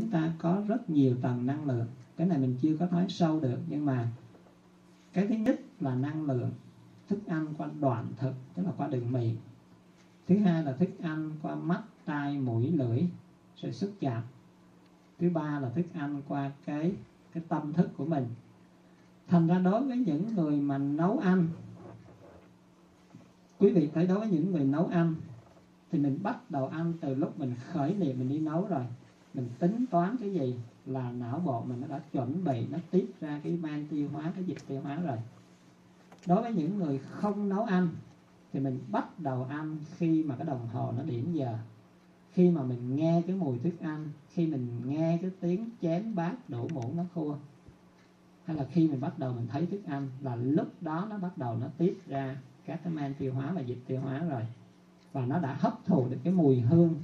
chúng ta có rất nhiều tầng năng lượng. Cái này mình chưa có nói sâu được, nhưng mà cái thứ nhất là năng lượng thức ăn qua đoạn thực, tức là qua đường miệng. Thứ hai là thức ăn qua mắt, tai, mũi, lưỡi sự xúc chạm. Thứ ba là thức ăn qua cái cái tâm thức của mình. Thành ra đối với những người mà nấu ăn, quý vị thấy đối với những người nấu ăn, thì mình bắt đầu ăn từ lúc mình khởi niệm mình đi nấu rồi mình tính toán cái gì là não bộ mình nó đã chuẩn bị, nó tiết ra cái men tiêu hóa, cái dịch tiêu hóa rồi. Đối với những người không nấu ăn thì mình bắt đầu ăn khi mà cái đồng hồ nó điểm giờ. Khi mà mình nghe cái mùi thức ăn, khi mình nghe cái tiếng chén bát đổ muỗng nó khua, hay là khi mình bắt đầu mình thấy thức ăn là lúc đó nó bắt đầu nó tiết ra các cái men tiêu hóa và dịch tiêu hóa rồi. Và nó đã hấp thụ được cái mùi hương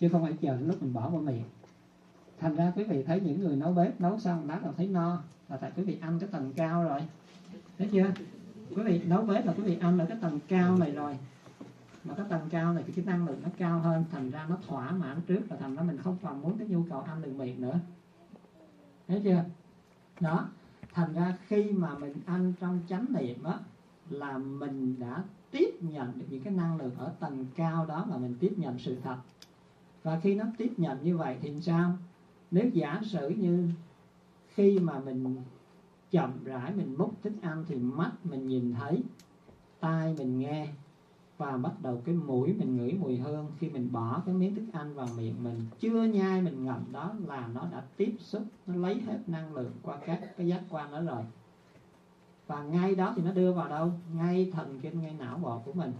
chứ không phải chờ đến lúc mình bỏ vào miệng. Thành ra quý vị thấy những người nấu bếp nấu xong đã là thấy no, là tại quý vị ăn cái tầng cao rồi. Thấy chưa? Quý vị nấu bếp là quý vị ăn ở cái tầng cao này rồi. Mà cái tầng cao này cái năng lượng nó cao hơn, thành ra nó thỏa mãn trước và thành ra mình không còn muốn cái nhu cầu ăn đường miệng nữa. Thấy chưa? Đó, thành ra khi mà mình ăn trong chánh niệm á, là mình đã tiếp nhận được những cái năng lượng ở tầng cao đó mà mình tiếp nhận sự thật và khi nó tiếp nhận như vậy thì sao? Nếu giả sử như khi mà mình chậm rãi mình múc thức ăn thì mắt mình nhìn thấy, tai mình nghe, và bắt đầu cái mũi mình ngửi mùi hương khi mình bỏ cái miếng thức ăn vào miệng mình, chưa nhai mình ngậm đó là nó đã tiếp xúc, nó lấy hết năng lượng qua các cái giác quan đó rồi. Và ngay đó thì nó đưa vào đâu? Ngay thần kinh, ngay não bộ của mình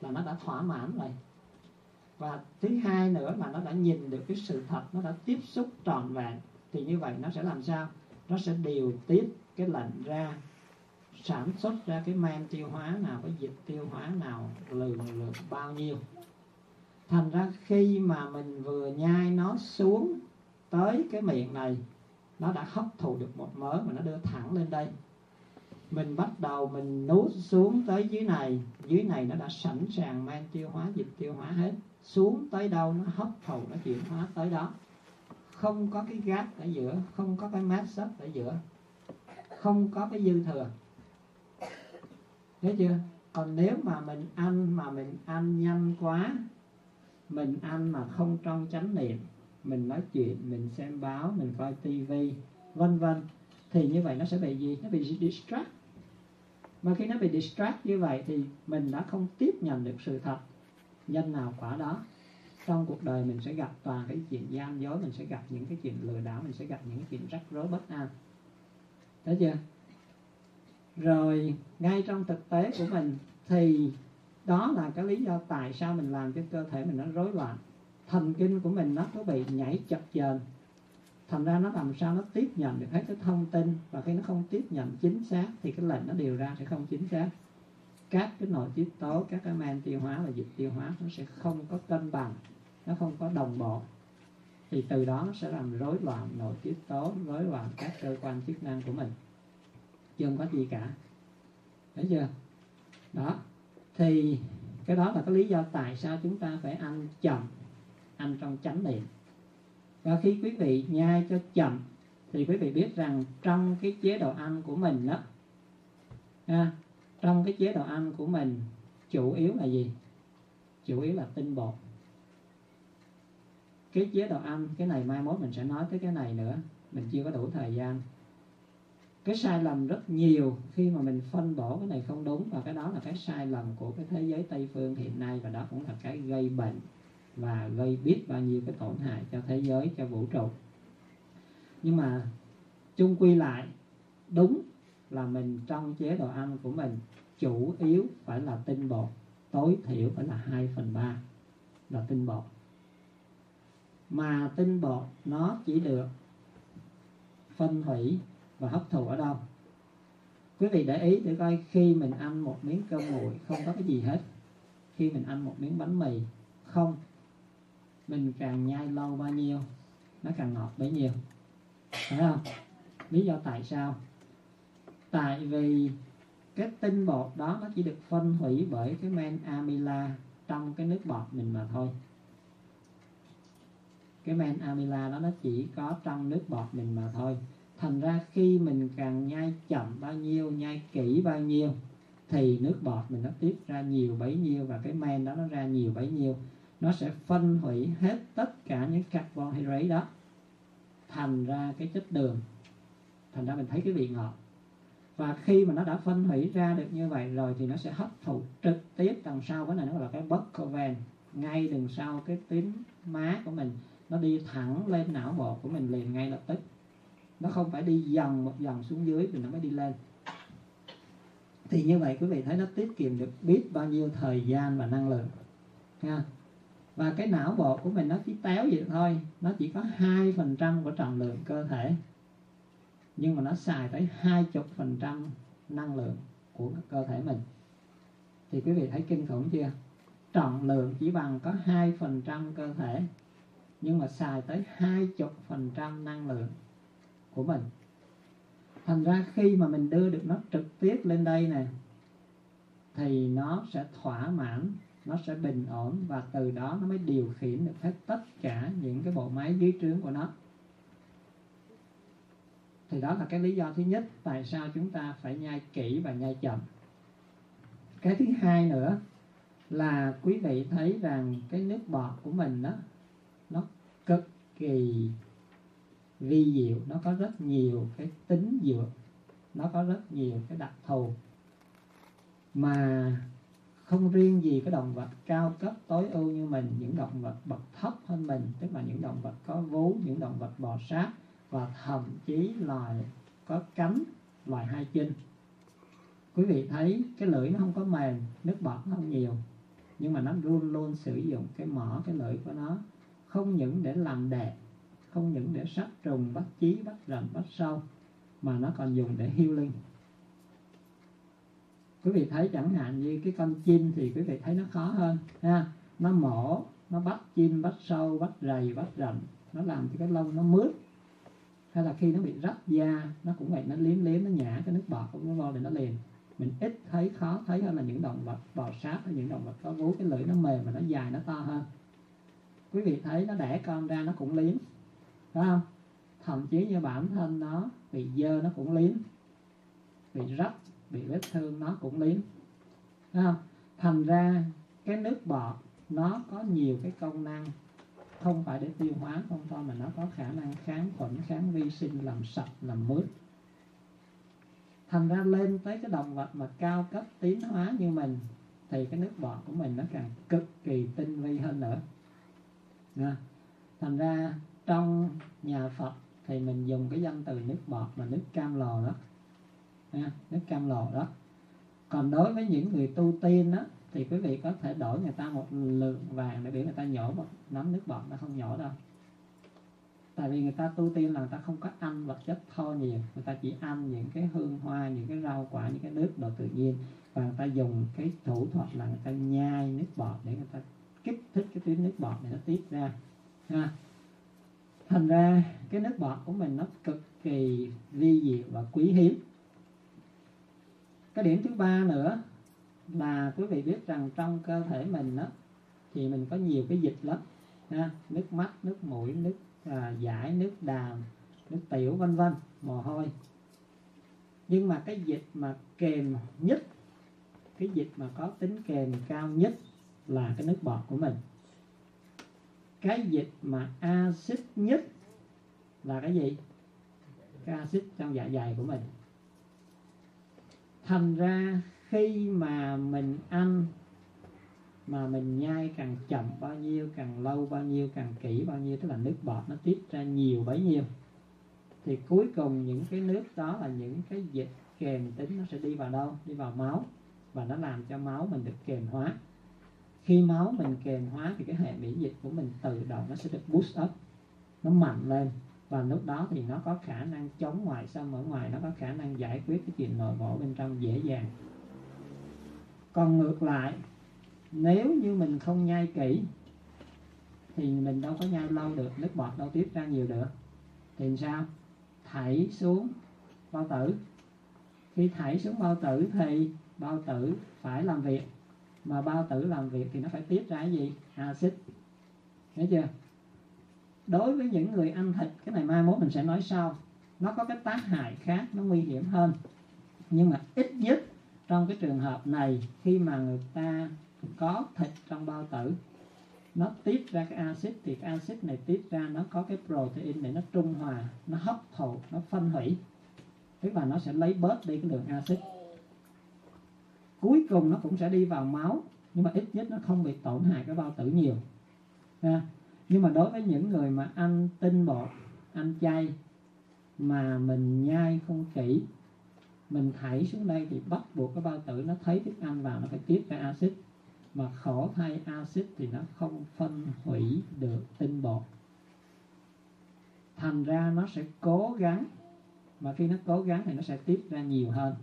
là nó đã thỏa mãn rồi và thứ hai nữa mà nó đã nhìn được cái sự thật, nó đã tiếp xúc tròn vẹn, thì như vậy nó sẽ làm sao? Nó sẽ điều tiết cái lệnh ra, sản xuất ra cái men tiêu hóa nào, cái dịch tiêu hóa nào, lượng lượng bao nhiêu. Thành ra khi mà mình vừa nhai nó xuống tới cái miệng này, nó đã hấp thụ được một mớ mà nó đưa thẳng lên đây. Mình bắt đầu mình nuốt xuống tới dưới này dưới này nó đã sẵn sàng men tiêu hóa, dịch tiêu hóa hết xuống tới đâu nó hấp thụ, nó chuyển hóa tới đó. Không có cái gap ở giữa, không có cái mát sấp ở giữa, không có cái dư thừa. Thấy chưa? Còn nếu mà mình ăn, mà mình ăn nhanh quá, mình ăn mà không trong chánh niệm, mình nói chuyện, mình xem báo, mình coi tivi vân vân, thì như vậy nó sẽ bị gì? Nó bị distract. Mà khi nó bị distract như vậy thì mình đã không tiếp nhận được sự thật danh nào quả đó. Trong cuộc đời mình sẽ gặp toàn cái chuyện gian dối, mình sẽ gặp những cái chuyện lừa đảo, mình sẽ gặp những cái chuyện rắc rối bất an. Thấy chưa? Rồi, ngay trong thực tế của mình thì đó là cái lý do tại sao mình làm cho cơ thể mình nó rối loạn. Thần kinh của mình nó có bị nhảy chập chờn. Thành ra nó làm sao nó tiếp nhận được hết cái thông tin, và khi nó không tiếp nhận chính xác thì cái lệnh nó điều ra sẽ không chính xác các cái nội tiết tố các cái men tiêu hóa và dịch tiêu hóa nó sẽ không có cân bằng nó không có đồng bộ. Thì từ đó nó sẽ làm rối loạn nội tiết tố rối loạn các cơ quan chức năng của mình. Chứ không có gì cả. Thấy chưa? Đó. Thì cái đó là cái lý do tại sao chúng ta phải ăn chậm ăn trong chánh niệm. Và khi quý vị nhai cho chậm thì quý vị biết rằng trong cái chế độ ăn của mình đó ha, trong cái chế độ ăn của mình, chủ yếu là gì? Chủ yếu là tinh bột. Cái chế độ ăn, cái này mai mốt mình sẽ nói tới cái này nữa. Mình chưa có đủ thời gian. Cái sai lầm rất nhiều khi mà mình phân bổ cái này không đúng và cái đó là cái sai lầm của cái thế giới tây phương hiện nay và đó cũng là cái gây bệnh và gây biết bao nhiêu cái tổn hại cho thế giới, cho vũ trụ. Nhưng mà chung quy lại, đúng là mình trong chế độ ăn của mình chủ yếu phải là tinh bột, tối thiểu phải là 2 phần ba là tinh bột. Mà tinh bột nó chỉ được phân hủy và hấp thụ ở đâu? Quý vị để ý để coi, khi mình ăn một miếng cơm nguội không có cái gì hết, khi mình ăn một miếng bánh mì không, mình càng nhai lâu bao nhiêu, nó càng ngọt bấy nhiêu. Phải không? Lý do tại sao? Tại vì cái tinh bột đó nó chỉ được phân hủy bởi cái men amila trong cái nước bọt mình mà thôi. Cái men amila đó nó chỉ có trong nước bọt mình mà thôi. Thành ra khi mình càng nhai chậm bao nhiêu, nhai kỹ bao nhiêu, thì nước bọt mình nó tiết ra nhiều bấy nhiêu và cái men đó nó ra nhiều bấy nhiêu. Nó sẽ phân hủy hết tất cả những carbon hydrate đó thành ra cái chất đường. Thành ra mình thấy cái vị ngọt và khi mà nó đã phân hủy ra được như vậy rồi thì nó sẽ hấp thụ trực tiếp đằng sau cái này, nó gọi là cái bất vein ngay đằng sau cái tuyến má của mình. Nó đi thẳng lên não bộ của mình liền ngay lập tức. Nó không phải đi dần một dần xuống dưới thì nó mới đi lên. Thì như vậy quý vị thấy nó tiết kiệm được biết bao nhiêu thời gian và năng lượng, ha? Và cái não bộ của mình nó chỉ téo vậy thôi, nó chỉ có hai phần trăm của trọng lượng cơ thể nhưng mà nó xài tới hai chục phần trăm năng lượng của cơ thể mình. Thì quý vị thấy kinh khủng chưa? Trọng lượng chỉ bằng có hai phần trăm cơ thể, nhưng mà xài tới hai chục phần trăm năng lượng của mình. Thành ra khi mà mình đưa được nó trực tiếp lên đây nè, thì nó sẽ thỏa mãn, nó sẽ bình ổn và từ đó nó mới điều khiển được hết tất cả những cái bộ máy dưới trướng của nó thì đó là cái lý do thứ nhất tại sao chúng ta phải nhai kỹ và nhai chậm. Cái thứ hai nữa là quý vị thấy rằng cái nước bọt của mình đó nó cực kỳ vi diệu, nó có rất nhiều cái tính dược, nó có rất nhiều cái đặc thù. Mà không riêng gì cái động vật cao cấp tối ưu như mình, những động vật bậc thấp hơn mình, tức là những động vật có vú, những động vật bò sát và thậm chí loài có cánh loài hai chân. Quý vị thấy cái lưỡi nó không có mềm, nước bọt nó không nhiều. Nhưng mà nó luôn luôn sử dụng cái mỏ, cái lưỡi của nó. Không những để làm đẹp, không những để sát trùng, bắt chí, bắt rầm bắt sâu, mà nó còn dùng để hiêu linh quý vị thấy chẳng hạn như cái con chim thì quý vị thấy nó khó hơn, ha? Nó mổ, nó bắt chim, bắt sâu, bắt rầy, bắt rầm nó làm cho cái lông nó mướt hay là khi nó bị rách da, nó cũng vậy, nó liếm liếm, nó nhả cái nước bọt của nó vô để nó liền. Mình ít thấy, khó thấy hơn là những động vật bò sát hay những động vật có vú, cái lưỡi nó mềm và nó dài, nó to hơn. Quý vị thấy nó đẻ con ra nó cũng liếm, phải không? Thậm chí như bản thân nó bị dơ nó cũng liếm, bị rách, bị vết thương nó cũng liếm, phải không? Thành ra cái nước bọt nó có nhiều cái công năng không phải để tiêu hóa không thôi, mà nó có khả năng kháng khuẩn, kháng vi sinh, làm sạch, làm mướt thành ra lên tới cái động vật mà cao cấp tiến hóa như mình, thì cái nước bọt của mình nó càng cực kỳ tinh vi hơn nữa Nha. thành ra trong nhà Phật thì mình dùng cái danh từ nước bọt mà nước cam lồ đó Nha. nước cam lồ đó còn đối với những người tu tiên đó thì quý vị có thể đổi người ta một lượng vàng để biểu người ta nhổ một nắm nước bọt nó không nhổ đâu. Tại vì người ta tu tiên là người ta không có ăn vật chất thô nhiều, người ta chỉ ăn những cái hương hoa, những cái rau quả, những cái nước đồ tự nhiên. Và người ta dùng cái thủ thuật là người ta nhai nước bọt để người ta kích thích cái tuyến nước bọt để nó tiết ra. Ha. Thành ra, cái nước bọt của mình nó cực kỳ vi diệu và quý hiếm. Cái điểm thứ ba nữa là quý vị biết rằng trong cơ thể mình đó thì mình có nhiều cái dịch lắm ha nước mắt nước mũi nước à, giải nước đàm nước tiểu vân vân mồ hôi. Nhưng mà cái dịch mà kèm nhất cái dịch mà có tính kèm cao nhất là cái nước bọt của mình. Cái dịch mà axit nhất là cái gì? Cái axit trong dạ dày của mình. Thành ra khi mà mình ăn, mà mình nhai càng chậm bao nhiêu, càng lâu bao nhiêu, càng kỹ bao nhiêu, tức là nước bọt nó tiết ra nhiều bấy nhiêu, thì cuối cùng những cái nước đó là những cái dịch kèm tính nó sẽ đi vào đâu? Đi vào máu, và nó làm cho máu mình được kềm hóa. Khi máu mình kềm hóa thì cái hệ miễn dịch của mình tự động nó sẽ được boost up, nó mạnh lên, và lúc đó thì nó có khả năng chống ngoại xâm ở ngoài, nó có khả năng giải quyết cái chuyện nội bộ bên trong dễ dàng còn ngược lại, nếu như mình không nhai kỹ, thì mình đâu có nhai lâu được, nước bọt đâu tiết ra nhiều được. Thì sao? Thảy xuống bao tử. Khi thảy xuống bao tử thì bao tử phải làm việc. Mà bao tử làm việc thì nó phải tiết ra cái gì? Axit. Thấy chưa? Đối với những người ăn thịt, cái này mai mốt mình sẽ nói sau. Nó có cái tác hại khác, nó nguy hiểm hơn. Nhưng mà ít nhất trong cái trường hợp này, khi mà người ta có thịt trong bao tử, nó tiết ra cái axit, thì cái axit này tiết ra nó có cái protein để nó trung hòa, nó hấp thụ, nó phân hủy. Tức là nó sẽ lấy bớt đi cái lượng axit. Cuối cùng nó cũng sẽ đi vào máu, nhưng mà ít nhất nó không bị tổn hại cái bao tử nhiều. Ha. nhưng mà đối với những người mà ăn tinh bột, ăn chay mà mình nhai không kỹ mình thảy xuống đây thì bắt buộc cái bao tử nó thấy thức ăn vào nó phải tiết ra axit. Mà khổ thay axit thì nó không phân hủy được tinh bột. Thành ra nó sẽ cố gắng. Mà khi nó cố gắng thì nó sẽ tiết ra nhiều hơn.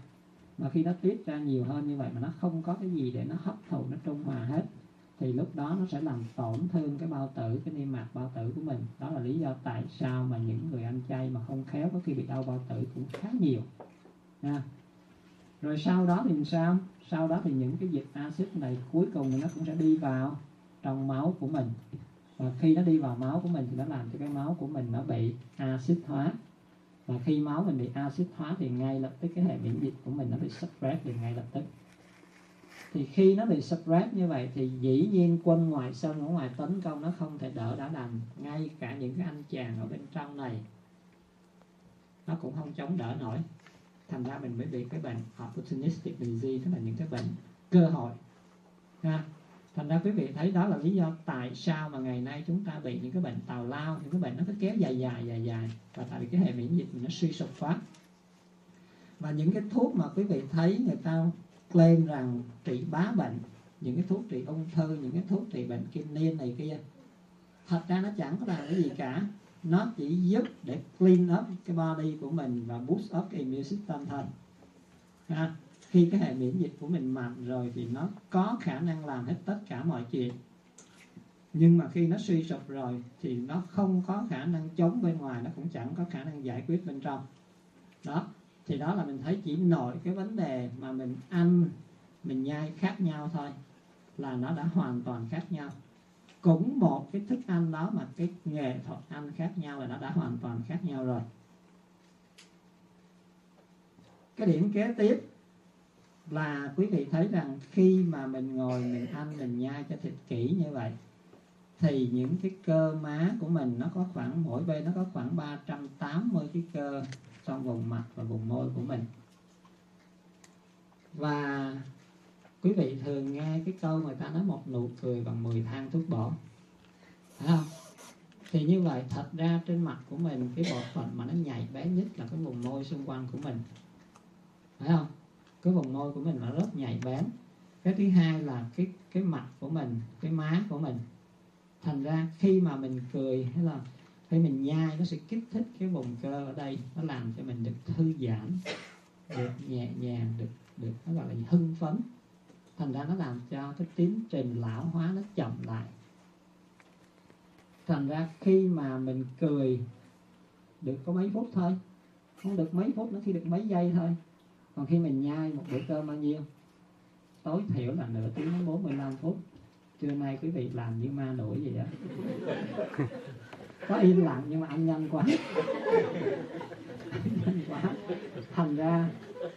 Mà khi nó tiết ra nhiều hơn như vậy mà nó không có cái gì để nó hấp thụ, nó trung hòa hết, thì lúc đó nó sẽ làm tổn thương cái bao tử, cái niêm mạc bao tử của mình. Đó là lý do tại sao mà những người ăn chay mà không khéo có khi bị đau bao tử cũng khá nhiều nha rồi sau đó thì sao? Sau đó thì những cái dịch axit này cuối cùng thì nó cũng sẽ đi vào trong máu của mình. Và khi nó đi vào máu của mình thì nó làm cho cái máu của mình nó bị axit hóa. Và khi máu mình bị axit hóa thì ngay lập tức cái hệ miễn dịch của mình nó bị suppress liền ngay lập tức. Thì khi nó bị suppress như vậy thì dĩ nhiên quân ngoài sân ở ngoài tấn công nó không thể đỡ đã đành. Ngay cả những cái anh chàng ở bên trong này, nó cũng không chống đỡ nổi thành ra mình mới bị cái bệnh opportunistic disease, tức là những cái bệnh cơ hội. Ha. Thành ra quý vị thấy đó là lý do tại sao mà ngày nay chúng ta bị những cái bệnh tào lao, những cái bệnh nó cứ kéo dài dài dài dài, và tại vì cái hệ miễn dịch mình nó suy sụp quá. Và những cái thuốc mà quý vị thấy người ta claim rằng trị bá bệnh, những cái thuốc trị ung thư, những cái thuốc trị bệnh kim niên này kia, thật ra nó chẳng có làm cái gì cả nó chỉ giúp để clean up cái body của mình và boost up cái immune system thôi. Ha? Khi cái hệ miễn dịch của mình mạnh rồi thì nó có khả năng làm hết tất cả mọi chuyện. Nhưng mà khi nó suy sụp rồi thì nó không có khả năng chống bên ngoài, nó cũng chẳng có khả năng giải quyết bên trong. Đó, thì đó là mình thấy chỉ nội cái vấn đề mà mình ăn, mình nhai khác nhau thôi, là nó đã hoàn toàn khác nhau cũng một cái thức ăn đó mà cái nghệ thuật ăn khác nhau là nó đã hoàn toàn khác nhau rồi. Cái điểm kế tiếp là quý vị thấy rằng khi mà mình ngồi, mình ăn, mình nhai cho thịt kỹ như vậy, thì những cái cơ má của mình nó có khoảng, mỗi bên nó có khoảng 380 cái cơ trong vùng mặt và vùng môi của mình. Và quý vị thường nghe cái câu người ta nói một nụ cười bằng 10 thang thuốc bổ. Phải không? Thì như vậy, thật ra trên mặt của mình, cái bộ phận mà nó nhạy bé nhất là cái vùng môi xung quanh của mình. Phải không? Cái vùng môi của mình nó rất nhạy bén. Cái thứ hai là cái cái mặt của mình, cái má của mình. Thành ra khi mà mình cười hay là khi mình nhai, nó sẽ kích thích cái vùng cơ ở đây. Nó làm cho mình được thư giãn, được nhẹ nhàng, được được, nó gọi là hưng phấn thành ra nó làm cho cái tiến trình lão hóa nó chậm lại. Thành ra khi mà mình cười được có mấy phút thôi không được mấy phút nó chỉ được mấy giây thôi. Còn khi mình nhai một bữa cơm bao nhiêu? Tối thiểu là nửa tiếng đến 45 phút. Trưa nay quý vị làm như ma nổi gì đó. Có im lặng nhưng mà ăn nhanh quá quá thành ra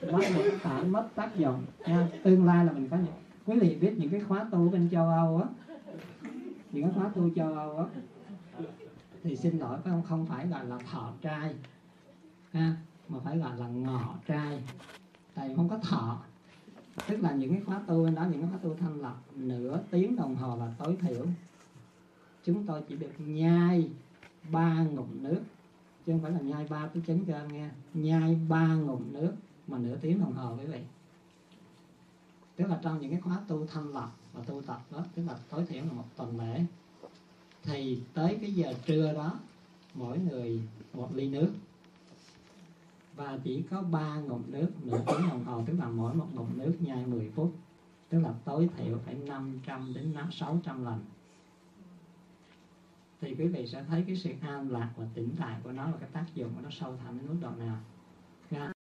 nó một phản mất tác dụng, nha. Tương lai là mình có những quý vị biết những cái khóa tu bên châu âu á. Những cái khóa tu châu âu á, thì xin lỗi các không? Không phải gọi là thọ trai, ha, mà phải gọi là ngọ trai. Tại vì không có thọ. Tức là những cái khóa tu bên đó, những cái khóa tu thanh lập nửa tiếng đồng hồ là tối thiểu. Chúng tôi chỉ được nhai ba ngụm nước chứ không phải là nhai ba cái chén cơm nghe. Nhai ba ngụm nước mà nửa tiếng đồng hồ quý vị. Tức là trong những cái khóa tu thanh lập và tu tập đó, tức là tối thiểu là một tuần lễ, thì tới cái giờ trưa đó, mỗi người một ly nước. Và chỉ có ba ngụm nước, nửa tiếng đồng hồ, tức là mỗi một ngụm nước nhai 10 phút. Tức là tối thiểu phải 500 đến 600 lần thì quý vị sẽ thấy cái sự an lạc và tĩnh tại của nó và cái tác dụng của nó sâu thẳm đến mức độ nào.